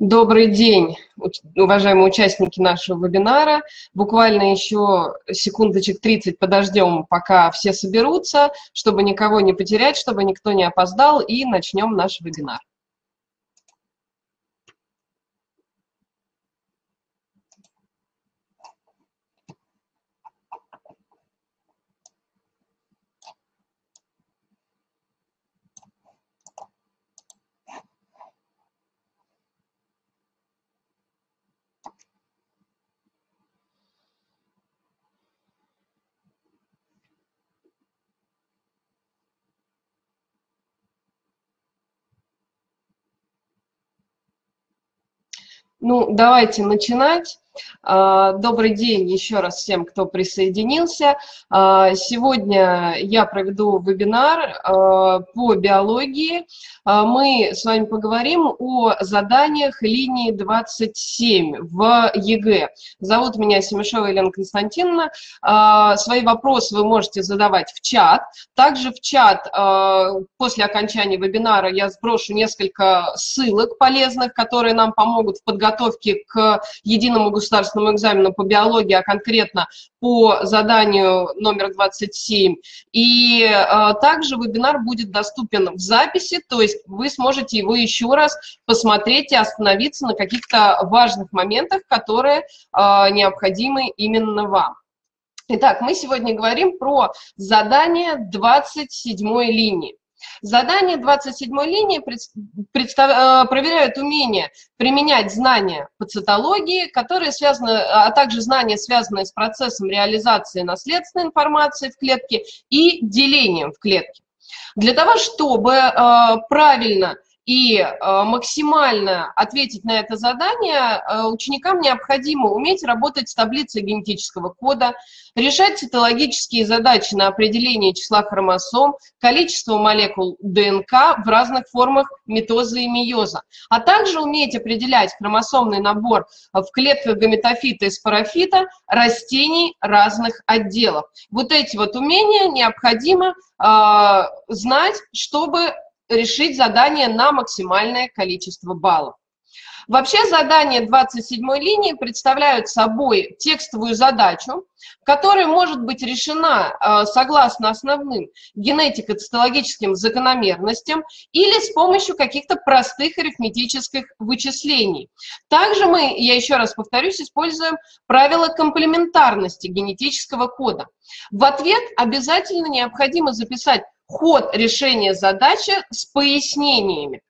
Добрый день, уважаемые участники нашего вебинара. Буквально еще секундочек 30 подождем, пока все соберутся, чтобы никого не потерять, чтобы никто не опоздал, и начнем наш вебинар. Ну, давайте начинать. А, добрый день еще раз всем, кто присоединился. А, сегодня я проведу вебинар а, по биологии. Мы с вами поговорим о заданиях линии 27 в ЕГЭ. Зовут меня Семешова Елена Константиновна. Свои вопросы вы можете задавать в чат. Также в чат после окончания вебинара я сброшу несколько ссылок полезных, которые нам помогут в подготовке к единому государственному государственному экзамену по биологии, а конкретно по заданию номер 27. И э, также вебинар будет доступен в записи, то есть вы сможете его еще раз посмотреть и остановиться на каких-то важных моментах, которые э, необходимы именно вам. Итак, мы сегодня говорим про задание 27 линии. Задание 27 линии представ... Э, проверяют умение применять знания по цитологии, которые связаны, а также знания, связанные с процессом реализации наследственной информации в клетке и делением в клетке. Для того, чтобы э, правильно и э, максимально ответить на это задание, э, ученикам необходимо уметь работать с таблицей генетического кода, решать цитологические задачи на определение числа хромосом, количество молекул ДНК в разных формах митоза и мейоза, а также уметь определять хромосомный набор в клетках гаметофита и спорофита растений разных отделов. Вот эти вот умения необходимо э, знать, чтобы решить задание на максимальное количество баллов. Вообще задания 27 линии представляют собой текстовую задачу, которая может быть решена э, согласно основным генетико-цитологическим закономерностям или с помощью каких-то простых арифметических вычислений. Также мы, я еще раз повторюсь, используем правило комплементарности генетического кода. В ответ обязательно необходимо записать ход решения задачи с пояснениями.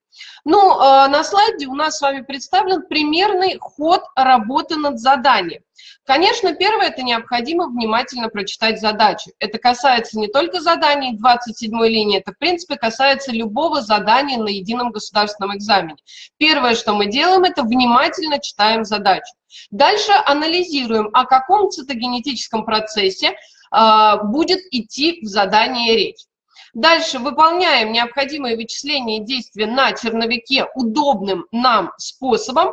Ну, э, на слайде у нас с вами представлен примерный ход работы над заданием. Конечно, первое, это необходимо внимательно прочитать задачу. Это касается не только заданий 27 линии, это, в принципе, касается любого задания на едином государственном экзамене. Первое, что мы делаем, это внимательно читаем задачу. Дальше анализируем, о каком цитогенетическом процессе э, будет идти в задании речь. Дальше выполняем необходимые вычисления и действия на черновике удобным нам способом.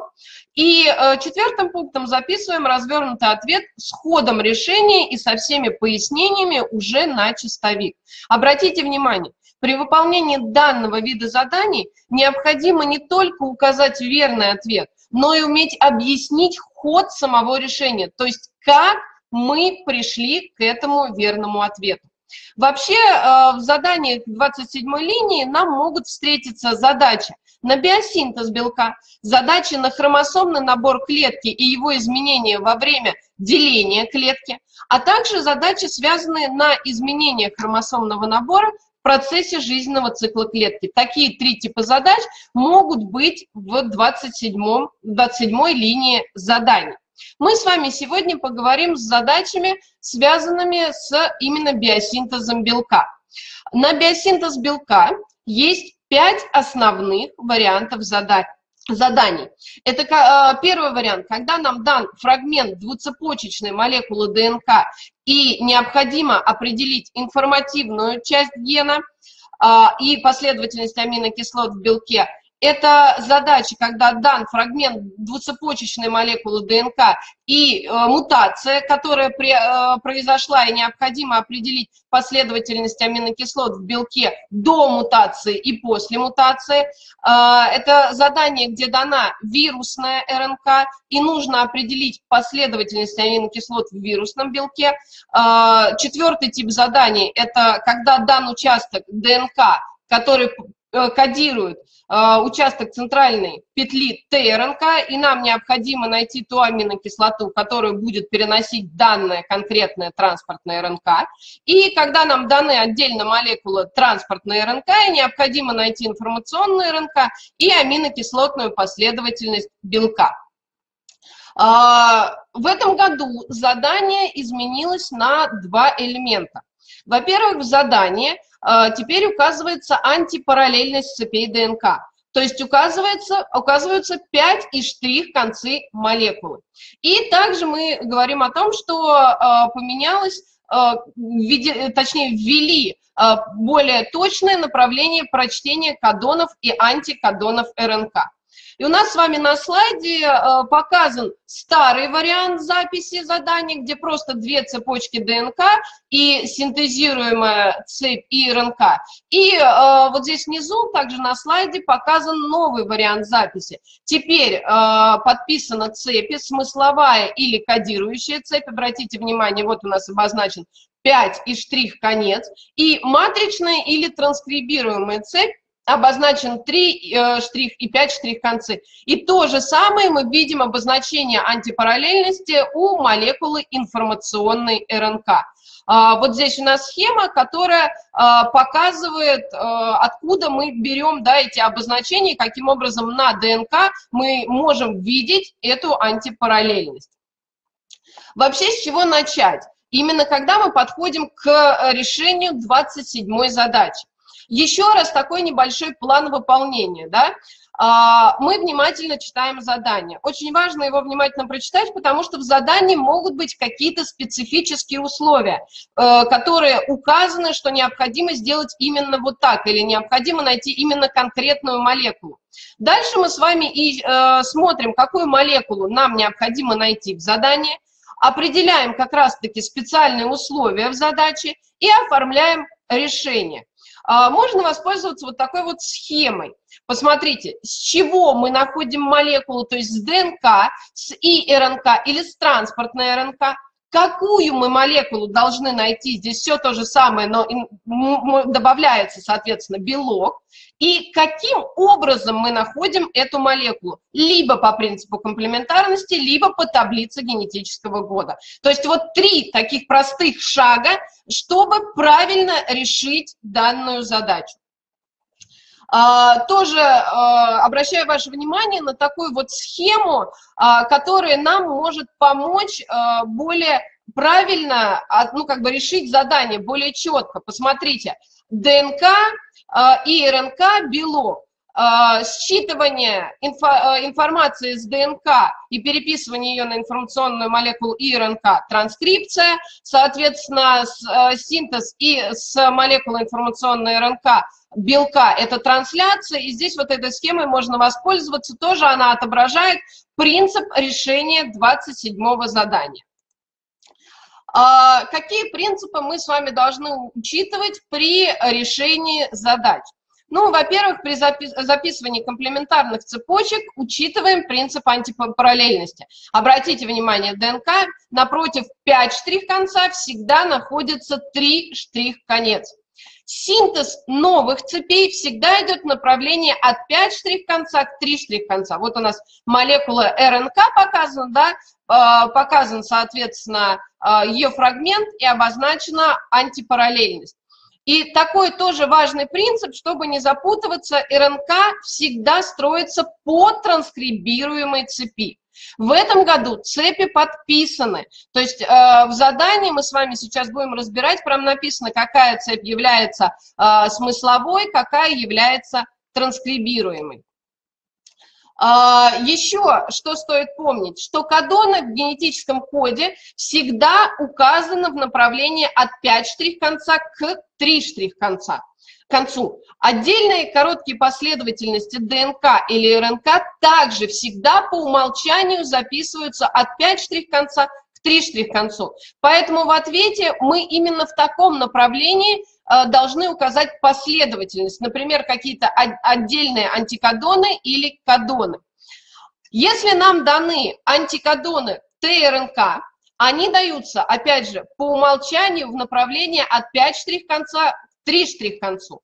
И э, четвертым пунктом записываем развернутый ответ с ходом решения и со всеми пояснениями уже на чистовик. Обратите внимание, при выполнении данного вида заданий необходимо не только указать верный ответ, но и уметь объяснить ход самого решения, то есть как мы пришли к этому верному ответу. Вообще э, в задании 27 линии нам могут встретиться задачи на биосинтез белка, задачи на хромосомный набор клетки и его изменения во время деления клетки, а также задачи, связанные на изменение хромосомного набора в процессе жизненного цикла клетки. Такие три типа задач могут быть в 27, 27 линии заданий. Мы с вами сегодня поговорим с задачами, связанными с именно биосинтезом белка. На биосинтез белка есть пять основных вариантов задач заданий. Это э, первый вариант, когда нам дан фрагмент двуцепочечной молекулы ДНК и необходимо определить информативную часть гена э, и последовательность аминокислот в белке, Это задача, когда дан фрагмент двуцепочечной молекулы ДНК и э, мутация, которая при, э, произошла, и необходимо определить последовательность аминокислот в белке до мутации и после мутации. Э, это задание, где дана вирусная РНК, и нужно определить последовательность аминокислот в вирусном белке. Э, четвертый тип заданий – это когда дан участок ДНК, который Э, кодирует участок центральной петли ТРНК, и нам необходимо найти ту аминокислоту, которая будет переносить данное конкретное транспортное РНК. И когда нам даны отдельно молекулы транспортной РНК, необходимо найти информационную РНК и аминокислотную последовательность белка. А, в этом году задание изменилось на два элемента. Во-первых, в задании а, теперь указывается антипараллельность цепей ДНК. То есть указывается, указываются 5 и штрих концы молекулы. И также мы говорим о том, что э, поменялось, э, точнее ввели более точное направление прочтения кодонов и антикодонов РНК. И у нас с вами на слайде э, показан старый вариант записи задания, где просто две цепочки ДНК и синтезируемая цепь и РНК. И э, вот здесь внизу также на слайде показан новый вариант записи. Теперь э, подписана цепи, смысловая или кодирующая цепь. Обратите внимание, вот у нас обозначен 5 и штрих конец. И матричная или транскрибируемая цепь обозначен 3 э, штрих и 5 штрих концы. И то же самое мы видим обозначение антипараллельности у молекулы информационной РНК. А, вот здесь у нас схема, которая а, показывает, а, откуда мы берем да, эти обозначения, каким образом на ДНК мы можем видеть эту антипараллельность. Вообще, с чего начать? Именно когда мы подходим к э, решению 27 задачи. Еще раз такой небольшой план выполнения, да, а, мы внимательно читаем задание. Очень важно его внимательно прочитать, потому что в задании могут быть какие-то специфические условия, э, которые указаны, что необходимо сделать именно вот так, или необходимо найти именно конкретную молекулу. Дальше мы с вами и э, смотрим, какую молекулу нам необходимо найти в задании, определяем как раз-таки специальные условия в задаче и оформляем решение. А, можно воспользоваться вот такой вот схемой. Посмотрите, с чего мы находим молекулу, то есть с ДНК, с ИРНК или с транспортной РНК, какую мы молекулу должны найти, здесь все то же самое, но добавляется, соответственно, белок, и каким образом мы находим эту молекулу, либо по принципу комплементарности, либо по таблице генетического года. То есть вот три таких простых шага, чтобы правильно решить данную задачу. А, тоже а, обращаю ваше внимание на такую вот схему, а, которая нам может помочь более правильно, ну, как бы решить задание более четко. Посмотрите, ДНК и РНК – белок. Считывание информации с ДНК и переписывание ее на информационную молекулу ИРНК – транскрипция, соответственно, синтез и с молекулой информационной РНК белка – это трансляция, и здесь вот этой схемой можно воспользоваться, тоже она отображает принцип решения 27-го задания. А какие принципы мы с вами должны учитывать при решении задач? Ну, во-первых, при записывании комплементарных цепочек учитываем принцип антипараллельности. Обратите внимание, ДНК напротив 5 штрих-конца всегда находится 3 штрих-конец. Синтез новых цепей всегда идет в направлении от 5 штрих-конца к 3 штрих-конца. Вот у нас молекула РНК показана, да, а, показан, соответственно, а, ее фрагмент и обозначена антипараллельность. И такой тоже важный принцип, чтобы не запутываться, РНК всегда строится по транскрибируемой цепи. В этом году цепи подписаны. То есть э, в задании мы с вами сейчас будем разбирать, прям написано, какая цепь является э, смысловой, какая является транскрибируемой. А, еще что стоит помнить, что кадоны в генетическом коде всегда указаны в направлении от 5 штрих-конца к 3 штрих-конца концу. Отдельные короткие последовательности ДНК или РНК также всегда по умолчанию записываются от 5 штрих-конца к 3 штрих-концу. Поэтому в ответе мы именно в таком направлении э, должны указать последовательность, например, какие-то отдельные антикодоны или кодоны. Если нам даны антикодоны ТРНК, они даются, опять же, по умолчанию в направлении от 5 штрих-конца к 3 штрих-концу.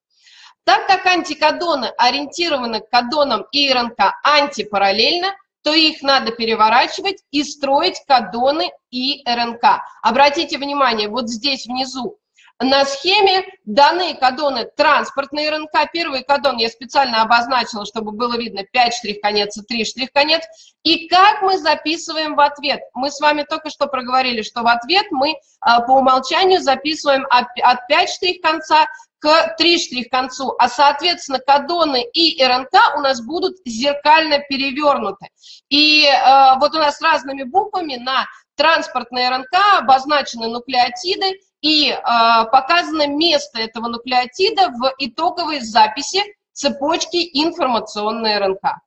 Так как антикодоны ориентированы к кодонам и РНК антипараллельно, то их надо переворачивать и строить кодоны и РНК. Обратите внимание, вот здесь внизу на схеме данные кадоны транспортные РНК. Первый кадон я специально обозначила, чтобы было видно 5 штрих-конец и 3 штрих-конец. И как мы записываем в ответ? Мы с вами только что проговорили, что в ответ мы а, по умолчанию записываем от 5 штрих-конца к 3 штрих-концу, а, соответственно, кадоны и РНК у нас будут зеркально перевернуты. И э, вот у нас разными буквами на транспортной РНК обозначены нуклеотиды, и э, показано место этого нуклеотида в итоговой записи цепочки информационной РНК.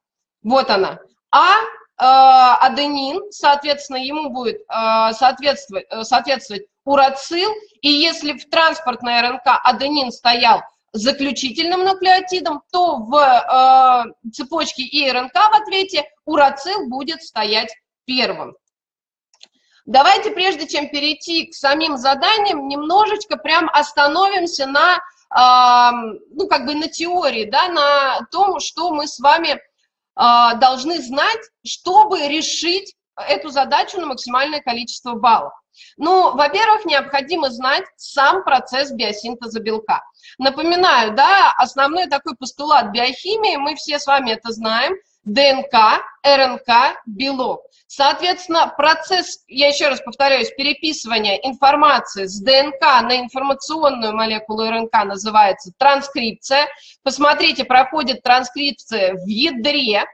Вот она. А э, аденин, соответственно, ему будет э, соответствовать, соответствовать урацил, и если в транспортной РНК аденин стоял заключительным нуклеотидом, то в э, цепочке ИРНК в ответе урацил будет стоять первым. Давайте, прежде чем перейти к самим заданиям, немножечко прям остановимся на, э, ну, как бы на теории, да, на том, что мы с вами э, должны знать, чтобы решить эту задачу на максимальное количество баллов. Ну, во-первых, необходимо знать сам процесс биосинтеза белка. Напоминаю, да, основной такой постулат биохимии, мы все с вами это знаем, ДНК, РНК, белок. Соответственно, процесс, я еще раз повторяюсь, переписывания информации с ДНК на информационную молекулу РНК называется транскрипция. Посмотрите, проходит транскрипция в ядре,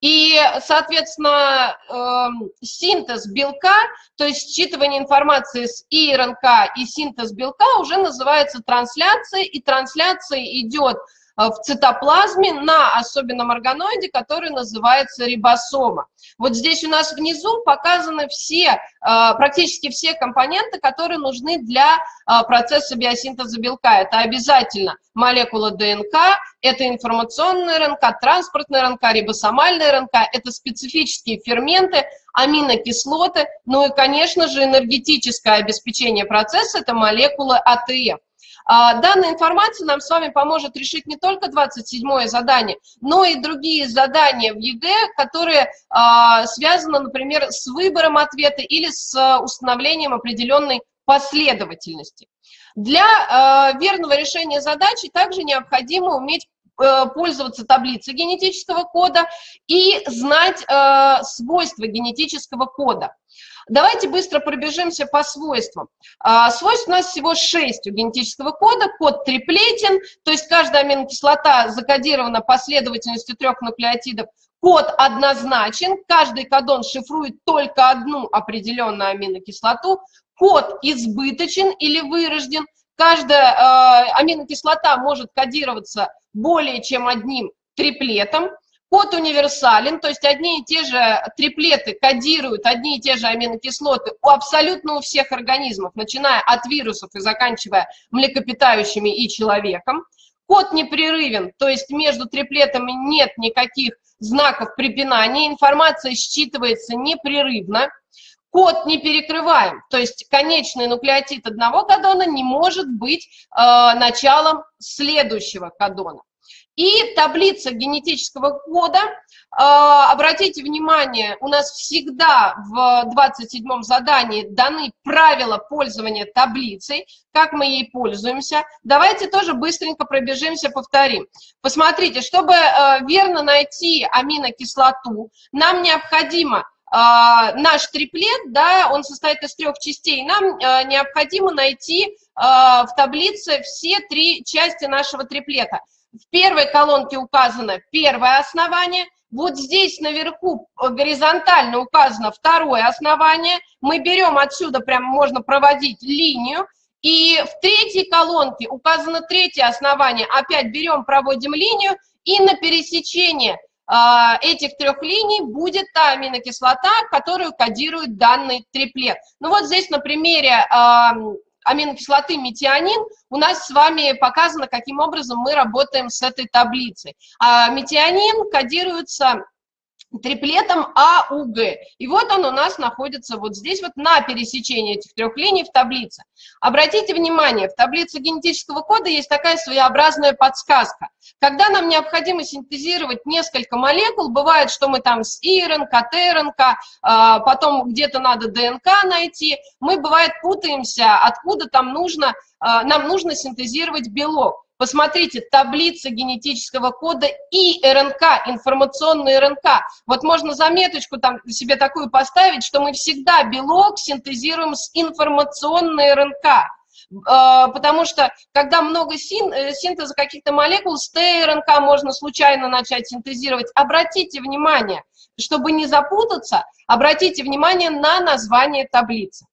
и, соответственно, эм, синтез белка, то есть считывание информации с ИРНК и синтез белка уже называется трансляцией, и трансляция идет в цитоплазме на особенном органоиде, который называется рибосома. Вот здесь у нас внизу показаны все, э, практически все компоненты, которые нужны для э, процесса биосинтеза белка. Это обязательно молекула ДНК, это информационная РНК, транспортная РНК, рибосомальная РНК, это специфические ферменты, аминокислоты, ну и, конечно же, энергетическое обеспечение процесса – это молекула АТФ. А, данная информация нам с вами поможет решить не только 27 задание, но и другие задания в ЕГЭ, которые а, связаны, например, с выбором ответа или с а, установлением определенной последовательности. Для верного решения задачи также необходимо уметь э, пользоваться таблицей генетического кода и знать свойства генетического кода. Давайте быстро пробежимся по свойствам. А, свойств у нас всего 6 у генетического кода. Код триплетен, то есть каждая аминокислота закодирована последовательностью трех нуклеотидов. Код однозначен, каждый кодон шифрует только одну определенную аминокислоту. Код избыточен или вырожден. Каждая э, аминокислота может кодироваться более чем одним триплетом. Код универсален, то есть одни и те же триплеты кодируют одни и те же аминокислоты у абсолютно у всех организмов, начиная от вирусов и заканчивая млекопитающими и человеком. Код непрерывен, то есть между триплетами нет никаких знаков препинания, информация считывается непрерывно. Код не перекрываем, то есть конечный нуклеотид одного кодона не может быть э, началом следующего кодона. И таблица генетического кода, а, обратите внимание, у нас всегда в 27-м задании даны правила пользования таблицей, как мы ей пользуемся. Давайте тоже быстренько пробежимся, повторим. Посмотрите, чтобы э, верно найти аминокислоту, нам необходимо Uh, наш триплет, да, он состоит из трех частей. Нам uh, необходимо найти uh, в таблице все три части нашего триплета. В первой колонке указано первое основание, Вот здесь наверху э, горизонтально указано второе основание. Мы берем отсюда, прям можно проводить линию. И в третьей колонке указано третье основание. Опять берем, проводим линию, и на пересечении а, этих трех линий будет та аминокислота, которую кодирует данный триплет. Ну вот здесь на примере аминокислоты метионин у нас с вами показано, каким образом мы работаем с этой таблицей. А метионин кодируется триплетом АУГ. И вот он у нас находится вот здесь, вот на пересечении этих трех линий в таблице. Обратите внимание, в таблице генетического кода есть такая своеобразная подсказка. Когда нам необходимо синтезировать несколько молекул, бывает, что мы там с ИРНК, ТРНК, а, потом где-то надо ДНК найти, мы, бывает, путаемся, откуда там нужно, а, нам нужно синтезировать белок. Посмотрите, таблица генетического кода и РНК, информационный РНК. Вот можно заметочку там себе такую поставить, что мы всегда белок синтезируем с информационной РНК. А, потому что, когда много син, э, синтеза каких-то молекул, с ТРНК можно случайно начать синтезировать. Обратите внимание, чтобы не запутаться, обратите внимание на название таблицы.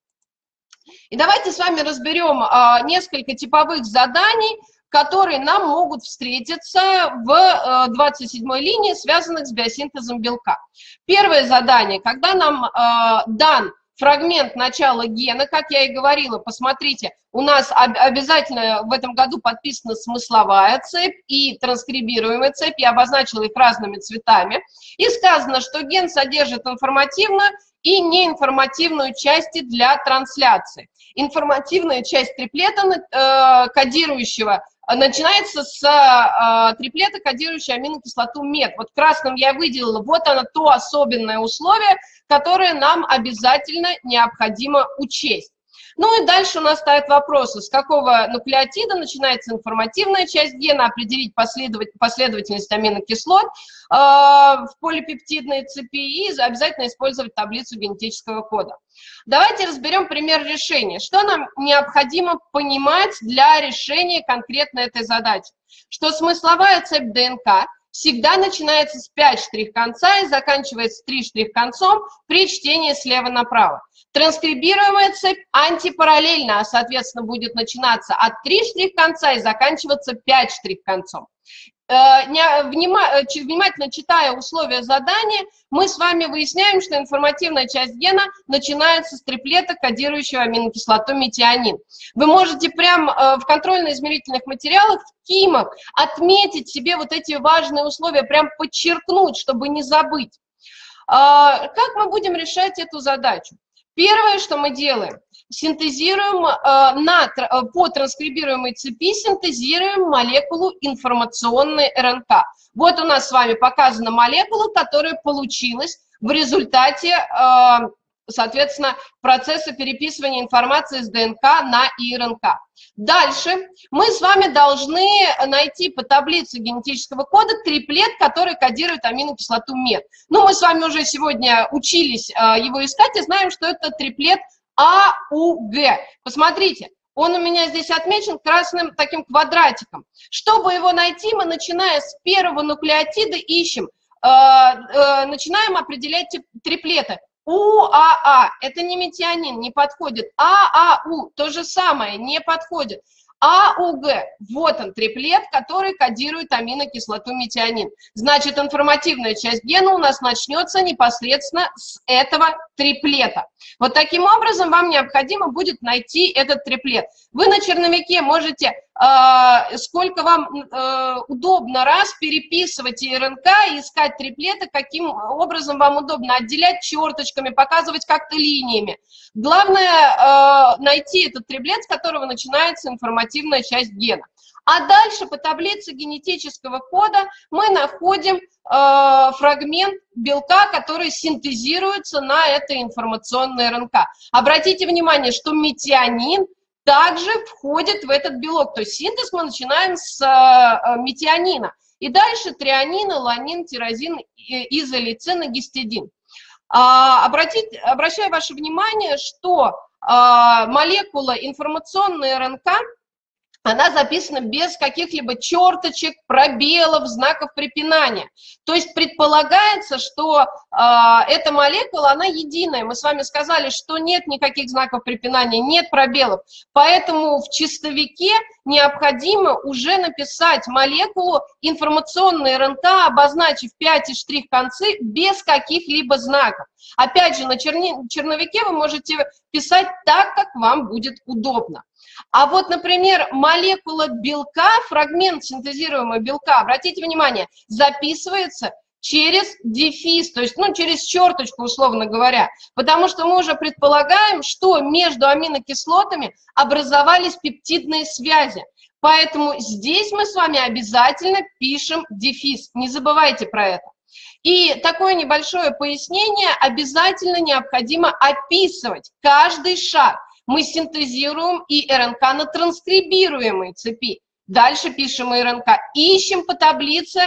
И давайте с вами разберем а, несколько типовых заданий, которые нам могут встретиться в 27-й э, линии, связанных с биосинтезом белка. Первое задание, когда нам э, дан фрагмент начала гена, как я и говорила, посмотрите, у нас обязательно в этом году подписана смысловая цепь и транскрибируемая цепь, я обозначила их разными цветами, и сказано, что ген содержит информативную и неинформативную части для трансляции. Информативная часть триплета, э, кодирующего начинается с э, триплета, кодирующей аминокислоту мед. Вот красным я выделила, вот оно то особенное условие, которое нам обязательно необходимо учесть. Ну и дальше у нас стоят вопросы, с какого нуклеотида начинается информативная часть гена, определить последовательность аминокислот э, в полипептидной цепи и обязательно использовать таблицу генетического кода. Давайте разберем пример решения. Что нам необходимо понимать для решения конкретно этой задачи? Что смысловая цепь ДНК всегда начинается с 5 штрих-конца и заканчивается 3 штрих-концом при чтении слева направо. Транскрибируемая цепь антипараллельна, а соответственно будет начинаться от 3 штрих-конца и заканчиваться 5 штрих-концом. Э, э, внимательно читая условия задания, мы с вами выясняем, что информативная часть гена начинается с триплета, кодирующего аминокислоту метионин. Вы можете прямо э, в контрольно-измерительных материалах, в КИМах, отметить себе вот эти важные условия, прям подчеркнуть, чтобы не забыть. Как мы будем решать эту задачу? Первое, что мы делаем, синтезируем э, на, э, по транскрибируемой цепи, синтезируем молекулу информационной РНК. Вот у нас с вами показана молекула, которая получилась в результате э, соответственно, процесса переписывания информации с ДНК на ИРНК. Дальше мы с вами должны найти по таблице генетического кода триплет, который кодирует аминокислоту МЕД. Ну, мы с вами уже сегодня учились э, его искать и знаем, что это триплет АУГ. Посмотрите, он у меня здесь отмечен красным таким квадратиком. Чтобы его найти, мы, начиная с первого нуклеотида, ищем, э, э, начинаем определять триплеты. УАА, это не метионин, не подходит. ААУ, то же самое, не подходит. АУГ, вот он, триплет, который кодирует аминокислоту метионин. Значит, информативная часть гена у нас начнется непосредственно с этого триплета. Вот таким образом вам необходимо будет найти этот триплет. Вы на черновике можете а, сколько вам э, удобно раз переписывать РНК и искать триплеты, каким образом вам удобно отделять черточками, показывать как-то линиями. Главное э, найти этот триплет, с которого начинается информативная часть гена. А дальше по таблице генетического кода мы находим э, фрагмент белка, который синтезируется на этой информационной РНК. Обратите внимание, что метионин также входит в этот белок. То есть синтез мы начинаем с э, э, метионина. И дальше трианин, ланин, тирозин, изолицин и гистидин. А, обратить, обращаю ваше внимание, что а, молекула информационной РНК она записана без каких-либо черточек, пробелов, знаков препинания. То есть предполагается, что э, эта молекула, она единая. Мы с вами сказали, что нет никаких знаков препинания, нет пробелов. Поэтому в чистовике необходимо уже написать молекулу информационной РНК, обозначив 5 и штрих-концы без каких-либо знаков. Опять же, на черни, черновике вы можете писать так, как вам будет удобно. А вот, например, молекула белка, фрагмент синтезируемого белка, обратите внимание, записывается через дефис, то есть, ну, через черточку, условно говоря, потому что мы уже предполагаем, что между аминокислотами образовались пептидные связи. Поэтому здесь мы с вами обязательно пишем дефис, не забывайте про это. И такое небольшое пояснение обязательно необходимо описывать каждый шаг мы синтезируем и РНК на транскрибируемой цепи. Дальше пишем РНК. Ищем по таблице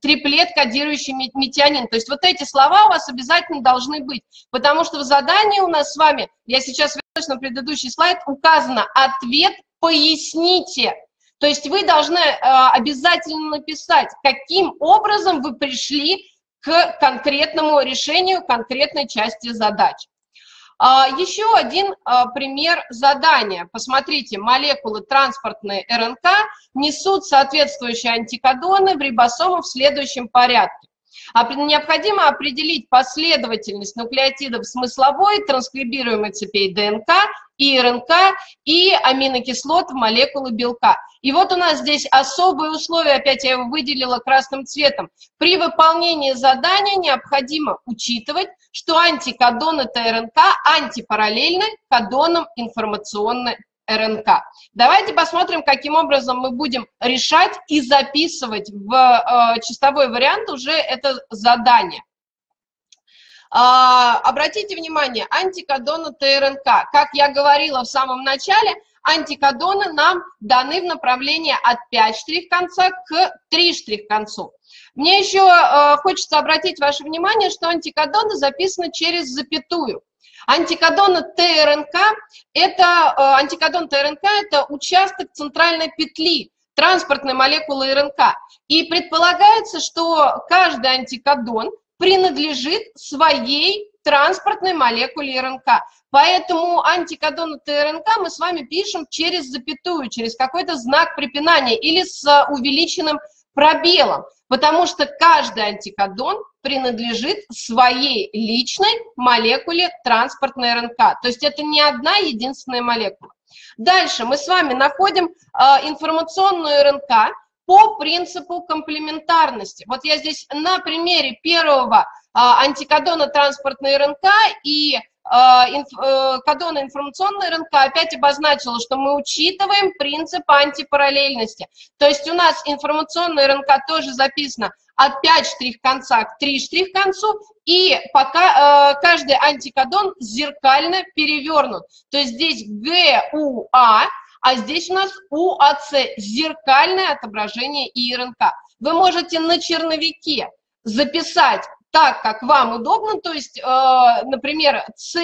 триплет, кодирующий метионин. То есть вот эти слова у вас обязательно должны быть, потому что в задании у нас с вами, я сейчас вернусь на предыдущий слайд, указано «Ответ поясните». То есть вы должны э, обязательно написать, каким образом вы пришли к конкретному решению конкретной части задач. А, еще один а, пример задания. Посмотрите, молекулы транспортной РНК несут соответствующие антикодоны в рибосому в следующем порядке. Необходимо определить последовательность нуклеотидов смысловой, транскрибируемой цепей ДНК и РНК, и аминокислот в молекулы белка. И вот у нас здесь особые условия, опять я его выделила красным цветом. При выполнении задания необходимо учитывать, что антикодоны ТРНК антипараллельны кодонам информационной РНК. Давайте посмотрим, каким образом мы будем решать и записывать в э, чистовой вариант уже это задание. А, обратите внимание, антикодоны ТРНК. Как я говорила в самом начале, антикодоны нам даны в направлении от 5 штрих-конца к 3 штрих-концу. Мне еще э, хочется обратить ваше внимание, что антикодоны записаны через запятую. Антикодон ТРНК – это, э, антикодон ТРНК – это участок центральной петли транспортной молекулы РНК. И предполагается, что каждый антикодон принадлежит своей транспортной молекуле РНК. Поэтому антикодон ТРНК мы с вами пишем через запятую, через какой-то знак препинания или с увеличенным пробелом, потому что каждый антикодон принадлежит своей личной молекуле транспортной РНК. То есть это не одна единственная молекула. Дальше мы с вами находим э, информационную РНК по принципу комплементарности. Вот я здесь на примере первого э, антикодона транспортной РНК и а, э, кодона информационной РНК опять обозначила, что мы учитываем принцип антипараллельности. То есть у нас информационная РНК тоже записана от 5 штрих-конца к 3 штрих-концу, и пока э, каждый антикодон зеркально перевернут. То есть здесь ГУА, а здесь у нас УАЦ, зеркальное отображение ИРНК. Вы можете на черновике записать так, как вам удобно, то есть, э, например, С,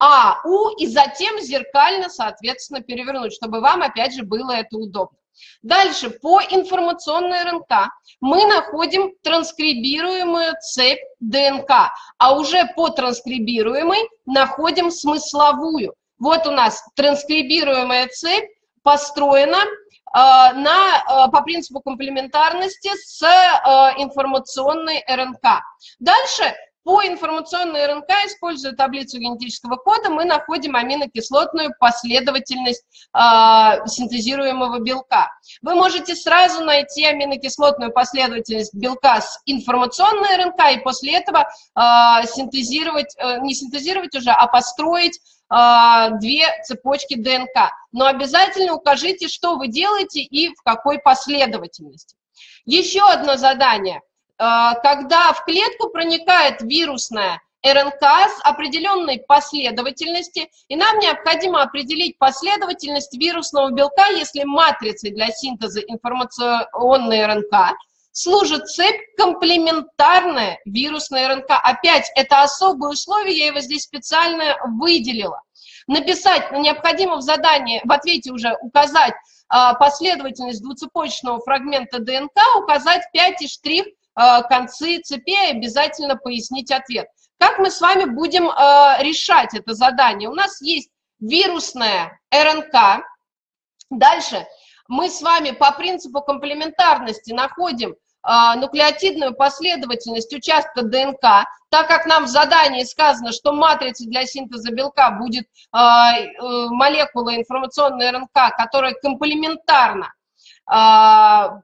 А, У, и затем зеркально, соответственно, перевернуть, чтобы вам, опять же, было это удобно. Дальше, по информационной РНК мы находим транскрибируемую цепь ДНК, а уже по транскрибируемой находим смысловую. Вот у нас транскрибируемая цепь построена на, э, по принципу комплементарности с э, информационной РНК. Дальше по информационной РНК, используя таблицу генетического кода, мы находим аминокислотную последовательность э, синтезируемого белка. Вы можете сразу найти аминокислотную последовательность белка с информационной РНК и после этого э, синтезировать, э, не синтезировать уже, а построить две цепочки ДНК. Но обязательно укажите, что вы делаете и в какой последовательности. Еще одно задание. А, когда в клетку проникает вирусная РНК с определенной последовательности, и нам необходимо определить последовательность вирусного белка, если матрицей для синтеза информационной РНК служит цепь комплементарная вирусной РНК. Опять, это особое условие, я его здесь специально выделила. Написать, ну, необходимо в задании, в ответе уже указать последовательность двуцепочечного фрагмента ДНК, указать 5 и штрих концы цепи и обязательно пояснить ответ. Как мы с вами будем решать это задание? У нас есть вирусная РНК. Дальше мы с вами по принципу комплементарности находим а, нуклеотидную последовательность участка ДНК, так как нам в задании сказано, что матрицей для синтеза белка будет а, э, молекула информационной РНК, которая комплементарна а,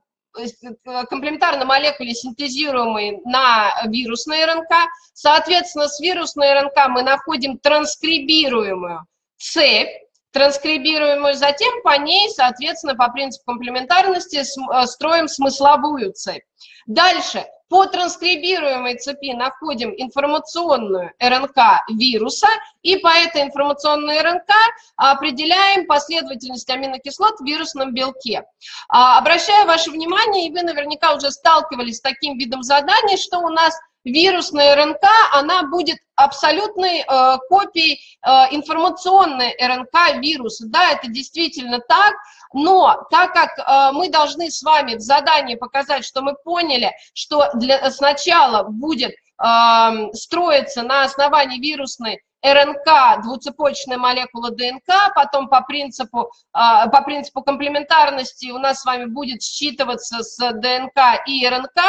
комплементарно молекуле, синтезируемой на вирусной РНК. Соответственно, с вирусной РНК мы находим транскрибируемую цепь, транскрибируемую, затем по ней, соответственно, по принципу комплементарности э, строим смысловую цепь. Дальше по транскрибируемой цепи находим информационную РНК вируса, и по этой информационной РНК определяем последовательность аминокислот в вирусном белке. А, обращаю ваше внимание, и вы наверняка уже сталкивались с таким видом заданий, что у нас вирусная РНК, она будет абсолютной э, копией э, информационной РНК вируса. Да, это действительно так, но так как э, мы должны с вами в задании показать, что мы поняли, что для, сначала будет э, строиться на основании вирусной РНК, двуцепочечная молекула ДНК, потом по принципу, а, по принципу комплементарности у нас с вами будет считываться с ДНК и РНК,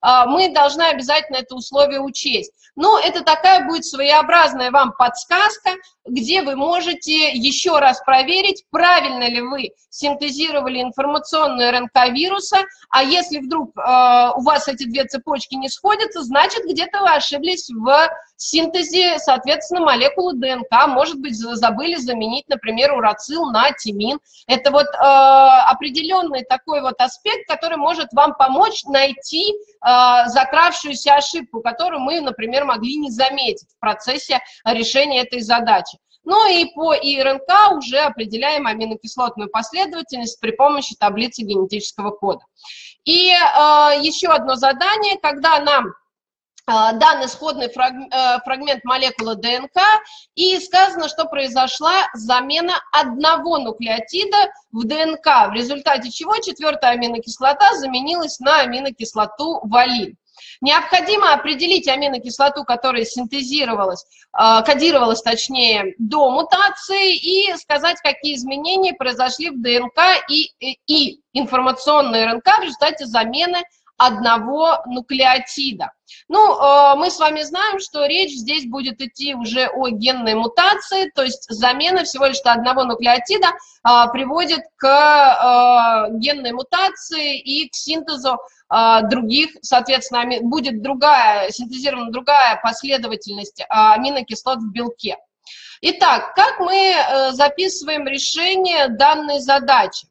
а, мы должны обязательно это условие учесть. Но это такая будет своеобразная вам подсказка, где вы можете еще раз проверить, правильно ли вы синтезировали информационную РНК вируса, а если вдруг э, у вас эти две цепочки не сходятся, значит, где-то вы ошиблись в синтезе, соответственно, молекулы ДНК, может быть, забыли заменить, например, урацил на тимин. Это вот э, определенный такой вот аспект, который может вам помочь найти э, закравшуюся ошибку, которую мы, например, могли не заметить в процессе решения этой задачи. Ну и по ИРНК уже определяем аминокислотную последовательность при помощи таблицы генетического кода. И э, еще одно задание, когда нам а, дан исходный э, фрагмент молекулы ДНК, и сказано, что произошла замена одного нуклеотида в ДНК, в результате чего четвертая аминокислота заменилась на аминокислоту валин. Необходимо определить аминокислоту, которая синтезировалась, а, кодировалась точнее до мутации, и сказать, какие изменения произошли в ДНК и, и, и информационной РНК в результате замены одного нуклеотида. Ну, э, мы с вами знаем, что речь здесь будет идти уже о генной мутации, то есть замена всего лишь одного нуклеотида э, приводит к э, генной мутации и к синтезу других, соответственно, будет другая, синтезирована другая последовательность аминокислот в белке. Итак, как мы записываем решение данной задачи?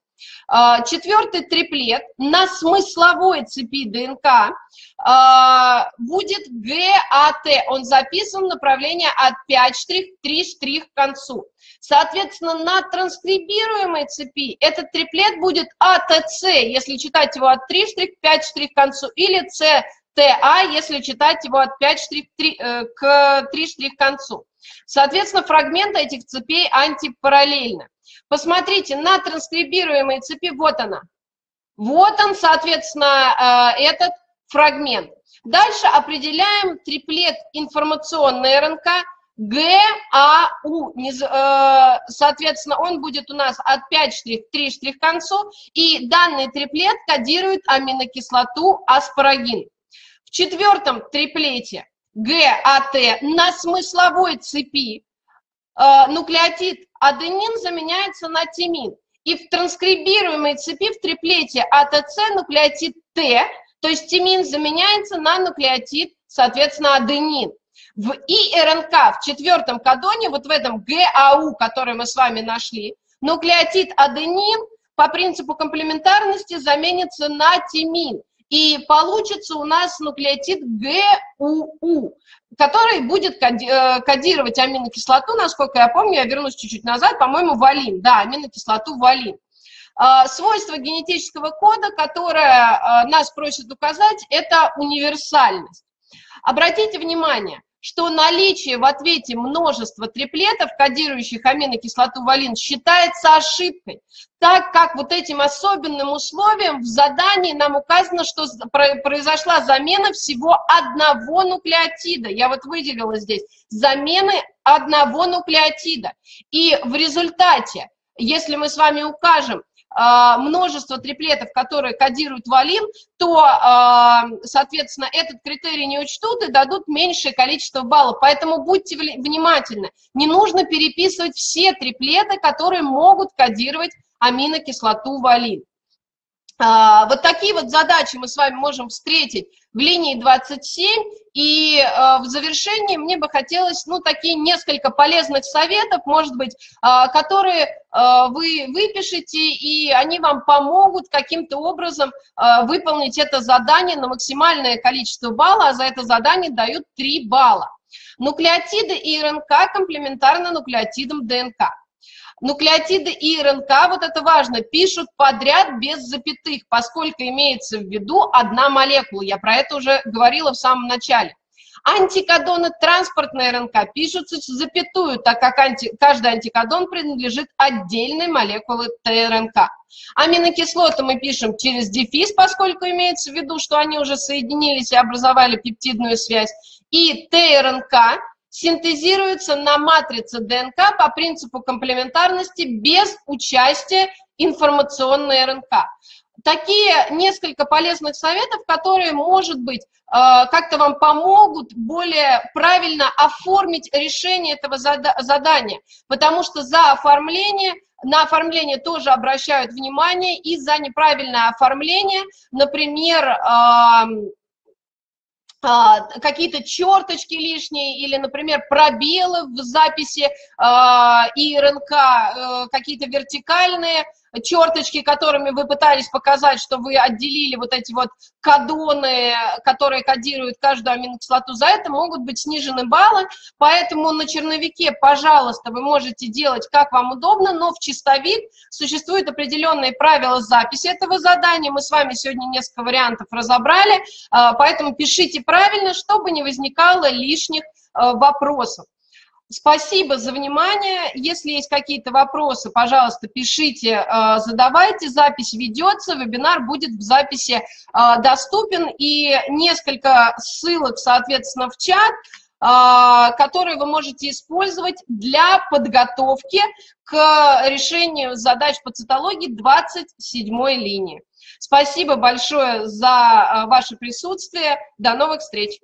А, четвертый триплет на смысловой цепи ДНК а, будет ГАТ. Он записан в направлении от 5 штрих, 3 штрих к концу. Соответственно, на транскрибируемой цепи этот триплет будет АТЦ, если читать его от 3 штрих, 5 штрих к концу, или ЦТА, если читать его от 5 штрих 3, э, к 3 штрих к концу. Соответственно, фрагменты этих цепей антипараллельны. Посмотрите, на транскрибируемой цепи, вот она. Вот он, соответственно, э, этот фрагмент. Дальше определяем триплет информационной РНК ГАУ. Э, соответственно, он будет у нас от 5 штрих 3 штрих к концу, и данный триплет кодирует аминокислоту аспарагин. В четвертом триплете ГАТ на смысловой цепи э, нуклеотид аденин заменяется на тимин. И в транскрибируемой цепи в триплете АТЦ нуклеотид Т, то есть тимин заменяется на нуклеотид, соответственно, аденин. В ИРНК, в четвертом кадоне, вот в этом ГАУ, который мы с вами нашли, нуклеотид аденин по принципу комплементарности заменится на тимин. И получится у нас нуклеотид ГУУ, который будет э, кодировать аминокислоту, насколько я помню, я вернусь чуть-чуть назад, по-моему, валин, да, аминокислоту валин. А, свойство генетического кода, которое а, нас просят указать, это универсальность. Обратите внимание, что наличие в ответе множества триплетов, кодирующих аминокислоту валин, считается ошибкой, так как вот этим особенным условием в задании нам указано, что произошла замена всего одного нуклеотида. Я вот выделила здесь замены одного нуклеотида. И в результате, если мы с вами укажем, множество триплетов, которые кодируют валин, то, а, соответственно, этот критерий не учтут и дадут меньшее количество баллов. Поэтому будьте внимательны. Не нужно переписывать все триплеты, которые могут кодировать аминокислоту валин. А, вот такие вот задачи мы с вами можем встретить в линии 27. И э, в завершении мне бы хотелось, ну, такие несколько полезных советов, может быть, э, которые вы выпишете, и они вам помогут каким-то образом выполнить это задание на максимальное количество балла, а за это задание дают 3 балла. Нуклеотиды и РНК комплементарны нуклеотидам ДНК. Нуклеотиды и РНК, вот это важно, пишут подряд без запятых, поскольку имеется в виду одна молекула. Я про это уже говорила в самом начале. Антикодоны транспортной РНК пишутся с запятую, так как анти, каждый антикодон принадлежит отдельной молекуле ТРНК. Аминокислоты мы пишем через дефис, поскольку имеется в виду, что они уже соединились и образовали пептидную связь. И ТРНК синтезируется на матрице ДНК по принципу комплементарности без участия информационной РНК. Такие несколько полезных советов, которые, может быть, э, как-то вам помогут более правильно оформить решение этого задания, потому что за оформление на оформление тоже обращают внимание, и за неправильное оформление, например, а, какие-то черточки лишние или, например, пробелы в записи а, ИРНК, э, какие-то вертикальные, черточки, которыми вы пытались показать, что вы отделили вот эти вот кадоны, которые кодируют каждую аминокислоту, за это могут быть снижены баллы, поэтому на черновике, пожалуйста, вы можете делать как вам удобно, но в чистовик существуют определенные правила записи этого задания, мы с вами сегодня несколько вариантов разобрали, а, поэтому пишите правильно, чтобы не возникало лишних а, вопросов. Спасибо за внимание. Если есть какие-то вопросы, пожалуйста, пишите, э, задавайте. Запись ведется, вебинар будет в записи э, доступен. И несколько ссылок, соответственно, в чат, э, которые вы можете использовать для подготовки к решению задач по цитологии 27 линии. Спасибо большое за ваше присутствие. До новых встреч!